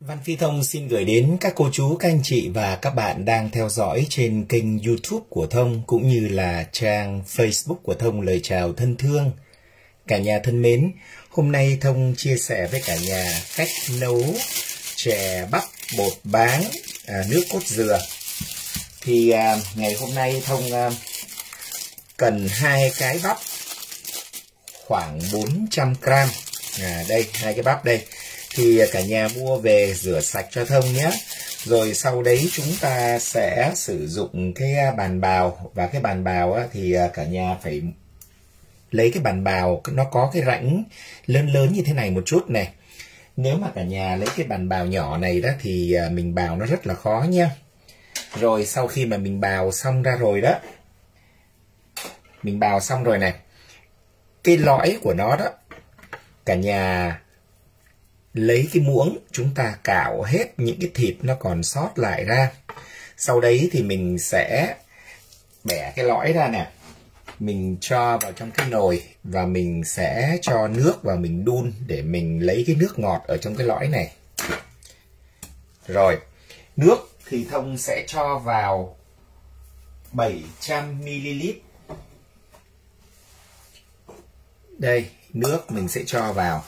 Văn Phi Thông xin gửi đến các cô chú, các anh chị và các bạn đang theo dõi trên kênh YouTube của Thông cũng như là trang Facebook của Thông lời chào thân thương. Cả nhà thân mến, hôm nay Thông chia sẻ với cả nhà cách nấu chè bắp bột báng à, nước cốt dừa. Thì à, ngày hôm nay Thông à, cần hai cái bắp khoảng 400 gram. À, đây, hai cái bắp đây thì cả nhà mua về rửa sạch cho thông nhé. Rồi sau đấy chúng ta sẽ sử dụng cái bàn bào. Và cái bàn bào thì à, cả nhà phải lấy cái bàn bào, nó có cái rãnh lớn lớn như thế này một chút này. Nếu mà cả nhà lấy cái bàn bào nhỏ này đó thì à, mình bào nó rất là khó nha rồi sau khi mà mình bào xong ra rồi đó, mình bào xong rồi này, cái lõi của nó đó, cả nhà lấy cái muỗng, chúng ta cạo hết những cái thịt nó còn sót lại ra. Sau đấy thì mình sẽ bẻ cái lõi ra nè. Mình cho vào trong cái nồi và mình sẽ cho nước và mình đun để mình lấy cái nước ngọt ở trong cái lõi này. Rồi, nước thì thông sẽ cho vào 700 ml đây, nước mình sẽ cho vào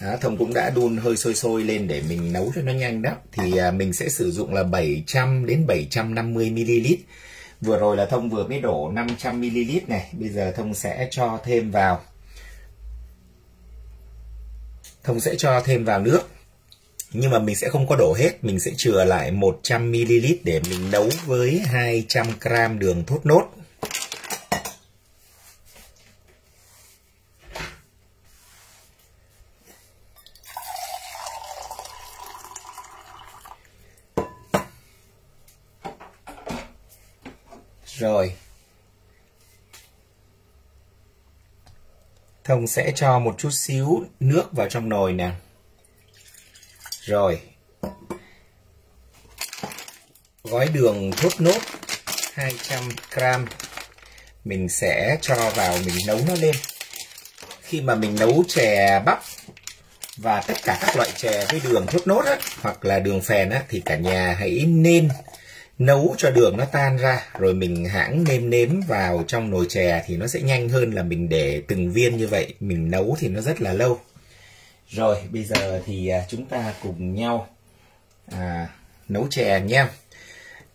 đó, thông cũng đã đun hơi sôi sôi lên để mình nấu cho nó nhanh đó. Thì à, mình sẽ sử dụng là 700 đến 750 ml. Vừa rồi là thông vừa mới đổ 500 ml này. Bây giờ thông sẽ cho thêm vào. Thông sẽ cho thêm vào nước. Nhưng mà mình sẽ không có đổ hết. Mình sẽ chừa lại 100 ml để mình nấu với 200 g đường thốt nốt. Rồi. Thông sẽ cho một chút xíu nước vào trong nồi nè. Rồi. Gói đường thốt nốt 200 gram mình sẽ cho vào mình nấu nó lên. Khi mà mình nấu chè bắp và tất cả các loại chè với đường thốt nốt á, hoặc là đường phèn á, thì cả nhà hãy nên nấu cho đường nó tan ra rồi mình hãng nêm nếm vào trong nồi chè thì nó sẽ nhanh hơn là mình để từng viên như vậy. Mình nấu thì nó rất là lâu. Rồi bây giờ thì à, chúng ta cùng nhau à, nấu chè nha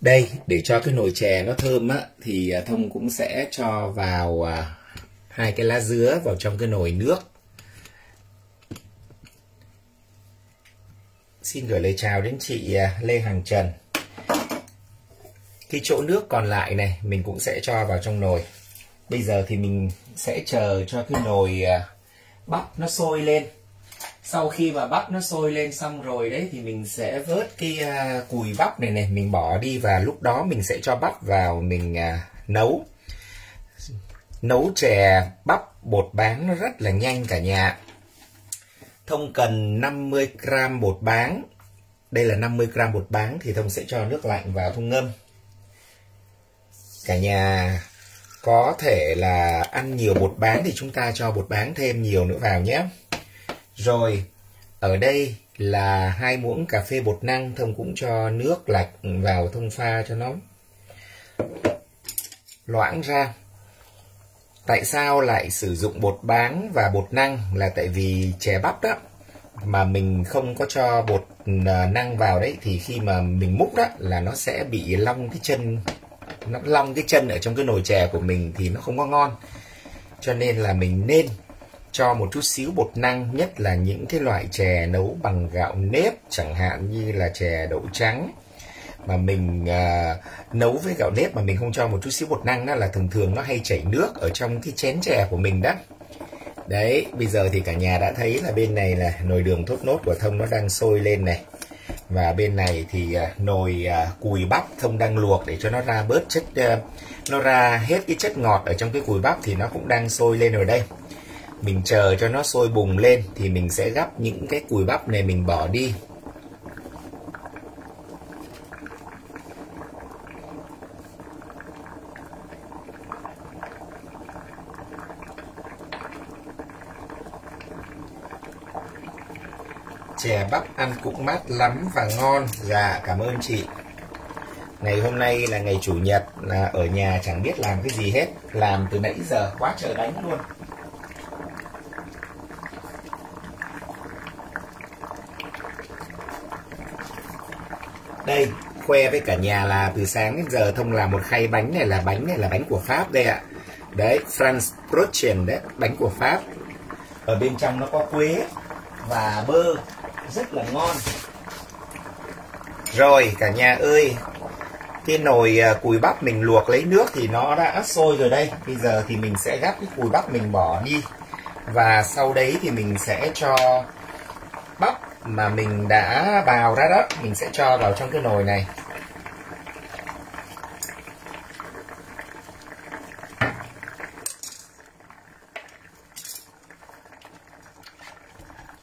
đây để cho cái nồi chè nó thơm á thì à, thông cũng sẽ cho vào à, hai cái lá dứa vào trong cái nồi nước. Xin gửi lời chào đến chị à, Lê Hằng Trần cái chỗ nước còn lại này, mình cũng sẽ cho vào trong nồi. Bây giờ thì mình sẽ chờ cho cái nồi à, bắp nó sôi lên. Sau khi mà bắp nó sôi lên xong rồi đấy, thì mình sẽ vớt cái à, cùi bắp này này, mình bỏ đi và lúc đó mình sẽ cho bắp vào mình à, nấu. Nấu chè bắp bột báng nó rất là nhanh cả nhà. Thông cần 50 gram bột báng. Đây là 50 gram bột báng thì thông sẽ cho nước lạnh vào thông ngâm cả nhà có thể là ăn nhiều bột báng thì chúng ta cho bột báng thêm nhiều nữa vào nhé. Rồi, ở đây là hai muỗng cà phê bột năng, thông cũng cho nước lạch vào thông pha cho nó. Loãng ra. Tại sao lại sử dụng bột báng và bột năng? Là tại vì chè bắp đó, mà mình không có cho bột à, năng vào đấy, thì khi mà mình múc đó là nó sẽ bị long cái chân nó long cái chân ở trong cái nồi chè của mình thì nó không có ngon. Cho nên là mình nên cho một chút xíu bột năng nhất là những cái loại chè nấu bằng gạo nếp chẳng hạn như là chè đậu trắng. Mà mình uh, nấu với gạo nếp mà mình không cho một chút xíu bột năng đó là thường thường nó hay chảy nước ở trong cái chén chè của mình đó. Đấy bây giờ thì cả nhà đã thấy là bên này là nồi đường thốt nốt của thông nó đang sôi lên này và bên này thì à, nồi à, cùi bắp thông đang luộc để cho nó ra bớt chất à, nó ra hết cái chất ngọt ở trong cái cùi bắp thì nó cũng đang sôi lên rồi đây. Mình chờ cho nó sôi bùng lên thì mình sẽ gắp những cái cùi bắp này mình bỏ đi. Chè bắp ăn cũng mát lắm và ngon. Dạ cảm ơn chị. Ngày hôm nay là ngày chủ nhật, là ở nhà chẳng biết làm cái gì hết. Làm từ nãy giờ, quá trời đánh luôn. Đây, khoe với cả nhà là từ sáng đến giờ thông làm một khay bánh này là bánh này là bánh của pháp đây ạ. Đấy France Prochain đấy, bánh của pháp. Ở bên trong nó có quế và bơ rất là ngon. Rồi, cả nhà ơi, cái nồi à, cùi bắp mình luộc lấy nước thì nó đã sôi rồi đây. Bây giờ thì mình sẽ gắp cái cùi bắp mình bỏ đi. Và sau đấy thì mình sẽ cho bắp mà mình đã bào ra đó. Mình sẽ cho vào trong cái nồi này.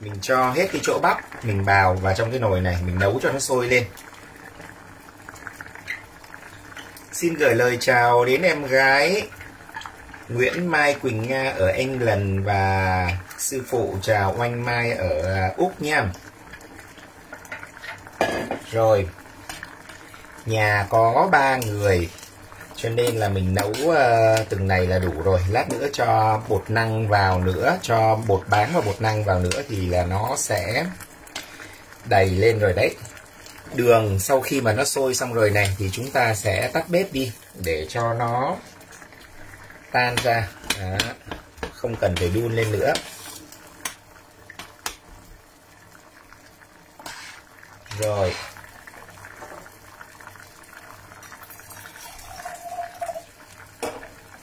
Mình cho hết cái chỗ bắp, mình bào vào trong cái nồi này, mình nấu cho nó sôi lên. Xin gửi lời chào đến em gái Nguyễn Mai Quỳnh Nga ở England và sư phụ chào Oanh Mai ở à, Úc nha. Rồi, nhà có ba người cho nên là mình nấu uh, từng này là đủ rồi. Lát nữa cho bột năng vào nữa cho bột bán và bột năng vào nữa thì là nó sẽ đầy lên rồi đấy. Đường sau khi mà nó sôi xong rồi này thì chúng ta sẽ tắt bếp đi để cho nó tan ra. Đó. không cần phải đun lên nữa. Rồi.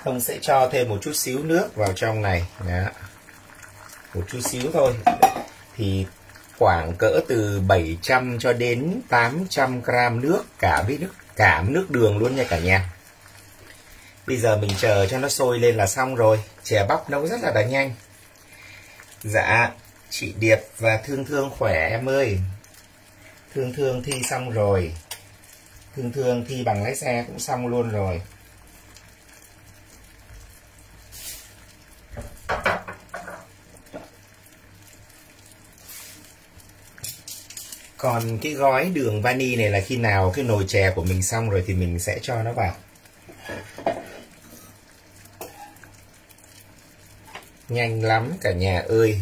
Thông sẽ cho thêm một chút xíu nước vào trong này. Đó. Một chút xíu thôi. Thì khoảng cỡ từ 700 cho đến 800 gram nước, cả với nước, cả nước đường luôn nha cả nhà. Bây giờ mình chờ cho nó sôi lên là xong rồi. Chè bắp nấu rất là là nhanh. Dạ Chị Điệp và Thương Thương khỏe em ơi. Thương Thương thi xong rồi. Thương Thương thi bằng lái xe cũng xong luôn rồi. Còn cái gói đường vani này là khi nào cái nồi chè của mình xong rồi thì mình sẽ cho nó vào. Nhanh lắm cả nhà ơi.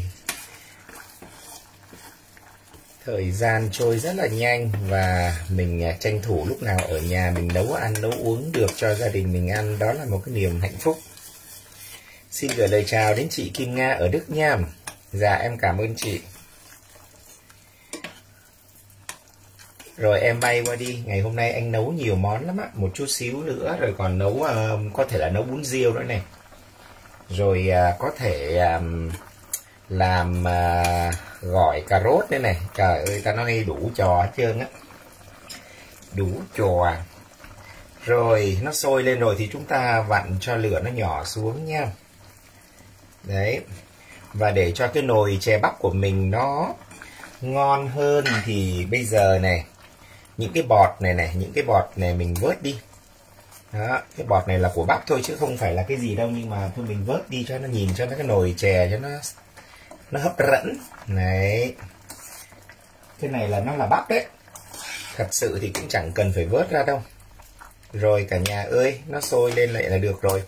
Thời gian trôi rất là nhanh và mình à, tranh thủ lúc nào ở nhà mình nấu ăn, nấu uống được cho gia đình mình ăn, đó là một cái niềm hạnh phúc. Xin gửi lời chào đến chị Kim Nga ở Đức nha. Dạ em cảm ơn chị. Rồi em bay qua đi. Ngày hôm nay anh nấu nhiều món lắm á. Một chút xíu nữa rồi còn nấu uh, có thể là nấu bún riêu nữa này. Rồi uh, có thể um, làm uh, gỏi cà rốt đây này. Trời ơi ta nói đủ trò hết trơn á. Đủ trò. Rồi nó sôi lên rồi thì chúng ta vặn cho lửa nó nhỏ xuống nha. Đấy. Và để cho cái nồi chè bắp của mình nó ngon hơn thì bây giờ này những cái bọt này này những cái bọt này mình vớt đi. Đó, cái bọt này là của bắp thôi chứ không phải là cái gì đâu nhưng mà thôi mình vớt đi cho nó nhìn cho nó cái nồi chè cho nó nó hấp dẫn. Này cái này là nó là bắp đấy. Thật sự thì cũng chẳng cần phải vớt ra đâu. Rồi cả nhà ơi nó sôi lên lại là được rồi.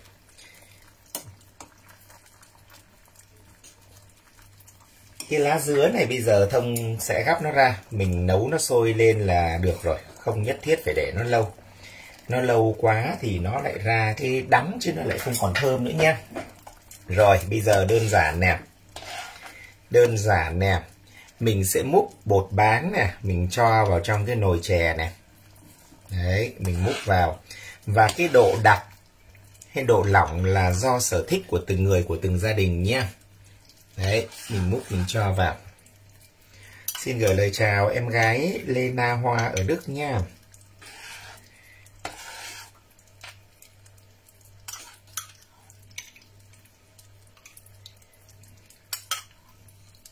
Cái lá dứa này bây giờ thông sẽ gắp nó ra. Mình nấu nó sôi lên là được rồi. Không nhất thiết phải để nó lâu. Nó lâu quá thì nó lại ra cái đắng chứ nó lại không còn thơm nữa nha. Rồi, bây giờ đơn giản nè. Đơn giản nè. Mình sẽ múc bột bán nè. Mình cho vào trong cái nồi chè nè. Đấy, mình múc vào. Và cái độ đặc hay độ lỏng là do sở thích của từng người, của từng gia đình nha đấy mình múc mình cho vào. Xin gửi lời chào em gái Lena Hoa ở Đức nha.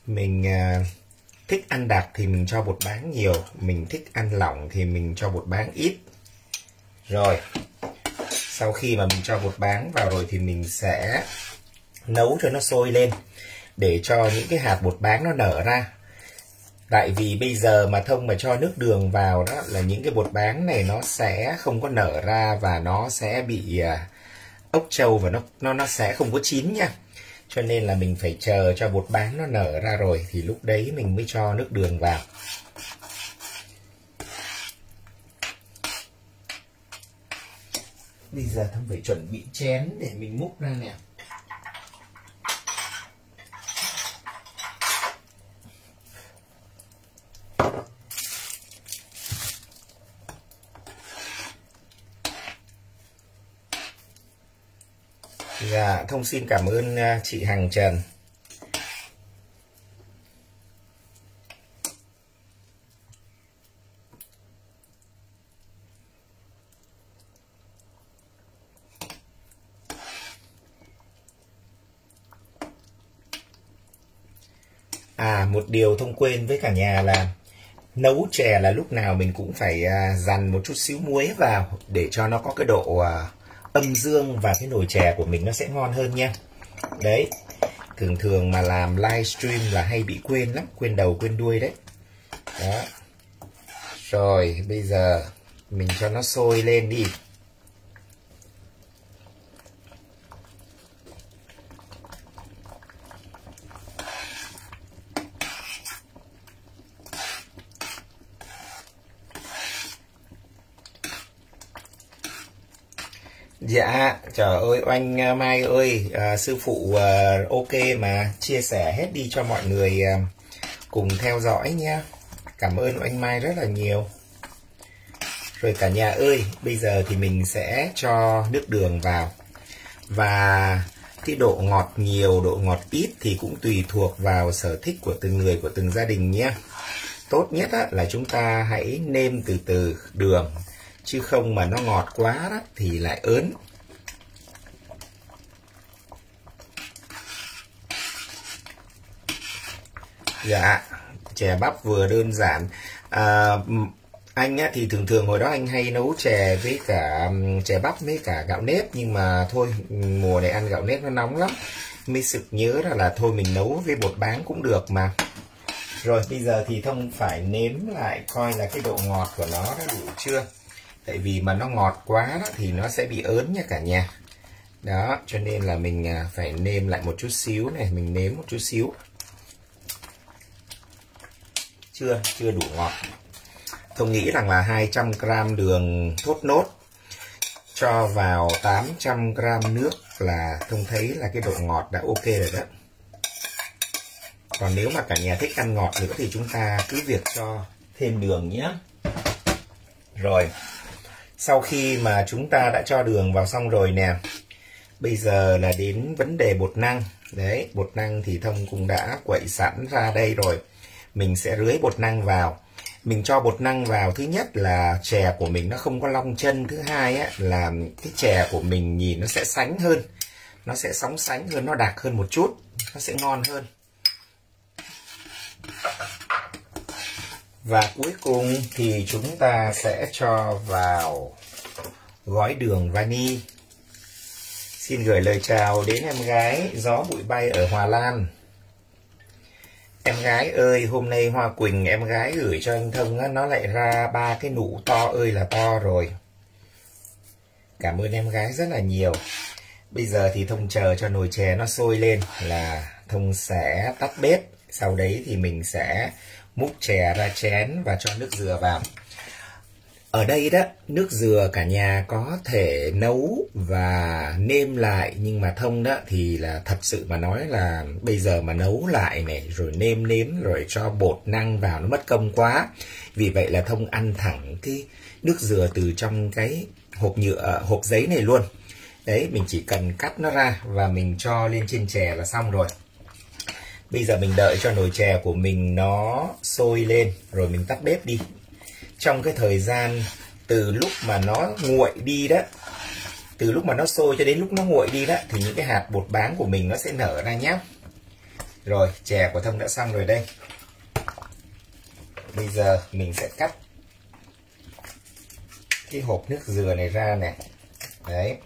Mình à, thích ăn đặc thì mình cho bột bán nhiều mình thích ăn lỏng thì mình cho bột bán ít. Rồi sau khi mà mình cho bột bán vào rồi thì mình sẽ nấu cho nó sôi lên để cho những cái hạt bột bán nó nở ra. Tại vì bây giờ mà thông mà cho nước đường vào đó là những cái bột bán này nó sẽ không có nở ra và nó sẽ bị à, ốc trâu và nó nó nó sẽ không có chín nha. Cho nên là mình phải chờ cho bột bán nó nở ra rồi thì lúc đấy mình mới cho nước đường vào. Bây giờ thông phải chuẩn bị chén để mình múc ra nè Dạ, thông xin cảm ơn à, chị Hằng Trần. À, một điều thông quên với cả nhà là nấu chè là lúc nào mình cũng phải à, dằn một chút xíu muối vào để cho nó có cái độ à, âm dương và cái nồi chè của mình nó sẽ ngon hơn nha. Đấy, thường thường mà làm livestream là hay bị quên lắm, quên đầu, quên đuôi đấy. Đó. Rồi, bây giờ mình cho nó sôi lên đi. Dạ, trời ơi oanh à, Mai ơi, à, sư phụ à, ok mà chia sẻ hết đi cho mọi người à, cùng theo dõi nha. Cảm ơn oanh Mai rất là nhiều. Rồi cả nhà ơi, bây giờ thì mình sẽ cho nước đường vào. Và cái độ ngọt nhiều, độ ngọt ít thì cũng tùy thuộc vào sở thích của từng người, của từng gia đình nhé. Tốt nhất là chúng ta hãy nêm từ từ đường chứ không mà nó ngọt quá đó thì lại ớn. Dạ chè bắp vừa đơn giản. À, anh á, thì thường thường hồi đó anh hay nấu chè với cả chè bắp với cả gạo nếp nhưng mà thôi mùa này ăn gạo nếp nó nóng lắm. Mới sực nhớ là, là thôi mình nấu với bột bán cũng được mà. Rồi bây giờ thì thông phải nếm lại coi là cái độ ngọt của nó đã đủ chưa? Tại vì mà nó ngọt quá đó, thì nó sẽ bị ớn nha cả nhà. Đó cho nên là mình à, phải nêm lại một chút xíu này mình nếm một chút xíu. Chưa chưa đủ ngọt. Thông nghĩ rằng là 200 gram đường thốt nốt cho vào 800 gram nước là thông thấy là cái độ ngọt đã ok rồi đó. Còn nếu mà cả nhà thích ăn ngọt nữa thì chúng ta cứ việc cho thêm đường nhé. Rồi sau khi mà chúng ta đã cho đường vào xong rồi nè, bây giờ là đến vấn đề bột năng. Đấy, bột năng thì thông cũng đã quậy sẵn ra đây rồi. Mình sẽ rưới bột năng vào. Mình cho bột năng vào, thứ nhất là chè của mình nó không có long chân, thứ hai á, là cái chè của mình nhìn nó sẽ sánh hơn. Nó sẽ sóng sánh hơn, nó đặc hơn một chút, nó sẽ ngon hơn và cuối cùng thì chúng ta sẽ cho vào gói đường vani. Xin gửi lời chào đến em gái gió bụi bay ở Hòa Lan. Em gái ơi, hôm nay Hoa Quỳnh em gái gửi cho anh Thông á, nó lại ra ba cái nụ to ơi là to rồi. Cảm ơn em gái rất là nhiều. Bây giờ thì Thông chờ cho nồi chè nó sôi lên là Thông sẽ tắt bếp. Sau đấy thì mình sẽ múc chè ra chén và cho nước dừa vào. Ở đây đó, nước dừa cả nhà có thể nấu và nêm lại nhưng mà thông đó thì là thật sự mà nói là bây giờ mà nấu lại này rồi nêm nếm rồi cho bột năng vào nó mất công quá. Vì vậy là thông ăn thẳng cái nước dừa từ trong cái hộp nhựa hộp giấy này luôn. Đấy, mình chỉ cần cắt nó ra và mình cho lên trên chè là xong rồi. Bây giờ mình đợi cho nồi chè của mình nó sôi lên rồi mình tắt bếp đi. Trong cái thời gian từ lúc mà nó nguội đi đó, từ lúc mà nó sôi cho đến lúc nó nguội đi đó thì những cái hạt bột báng của mình nó sẽ nở ra nhé. Rồi, chè của Thông đã xong rồi đây. Bây giờ mình sẽ cắt cái hộp nước dừa này ra nè. Đấy.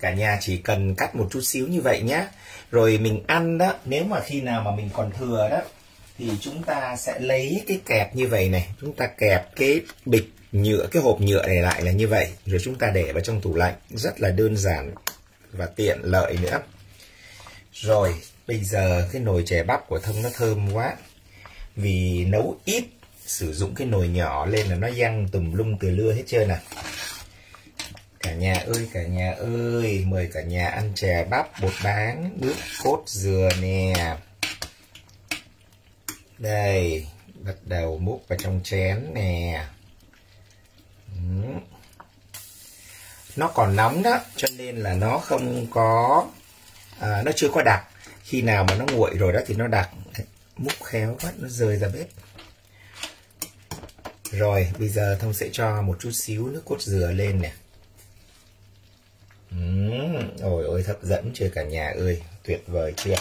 Cả nhà chỉ cần cắt một chút xíu như vậy nhé rồi mình ăn đó, nếu mà khi nào mà mình còn thừa đó, thì chúng ta sẽ lấy cái kẹp như vậy này. Chúng ta kẹp cái bịch nhựa, cái hộp nhựa này lại là như vậy. Rồi chúng ta để vào trong tủ lạnh. Rất là đơn giản và tiện lợi nữa. Rồi, bây giờ cái nồi chè bắp của thông nó thơm quá. Vì nấu ít, sử dụng cái nồi nhỏ lên là nó văng tùm lum từ lưa hết trơn à nhà ơi cả nhà ơi. Mời cả nhà ăn chè bắp bột bán nước cốt dừa nè. Đây bắt đầu múc vào trong chén nè. Ừ. Nó còn nóng đó cho nên là nó không có à, nó chưa có đặc. Khi nào mà nó nguội rồi đó thì nó đặc. Múc khéo quá nó rơi ra bếp. Rồi bây giờ thông sẽ cho một chút xíu nước cốt dừa lên nè uhm, ôi ôi hấp dẫn chưa cả nhà ơi tuyệt vời chưa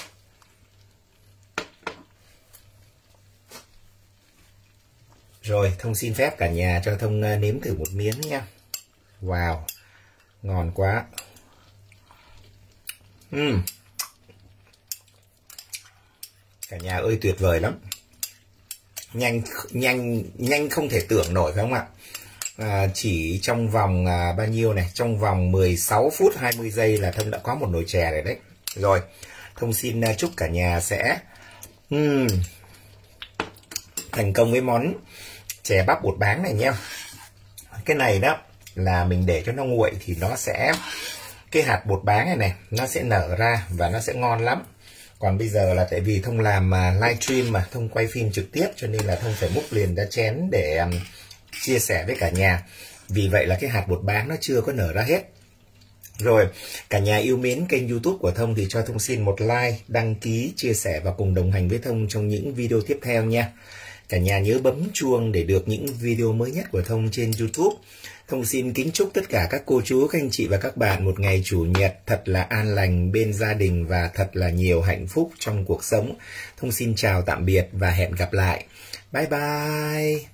Rồi, Thông xin phép cả nhà cho Thông ờ, nếm thử một miếng nha. Wow, ngon quá. Uhm. Cả nhà ơi tuyệt vời lắm. Nhanh nhanh nhanh không thể tưởng nổi phải không ạ? À, chỉ trong vòng à, bao nhiêu này, trong vòng 16 phút 20 giây là Thông đã có một nồi chè rồi đấy. Rồi, Thông xin à, chúc cả nhà sẽ uhm, thành công với món chè bắp bột bán này nhé. Cái này đó là mình để cho nó nguội thì nó sẽ cái hạt bột bán này này nó sẽ nở ra và nó sẽ ngon lắm. Còn bây giờ là tại vì thông làm uh, livestream mà thông quay phim trực tiếp cho nên là thông phải múc liền ra chén để chia sẻ với cả nhà vì vậy là cái hạt bột bán nó chưa có nở ra hết rồi, cả nhà yêu mến kênh youtube của Thông thì cho Thông xin một like, đăng ký, chia sẻ và cùng đồng hành với Thông trong những video tiếp theo nha. Cả nhà nhớ bấm chuông để được những video mới nhất của Thông trên YouTube. Thông xin kính chúc tất cả các cô chú, các anh chị và các bạn một ngày chủ nhật thật là an lành bên gia đình và thật là nhiều hạnh phúc trong cuộc sống. Thông xin chào tạm biệt và hẹn gặp lại. Bye bye!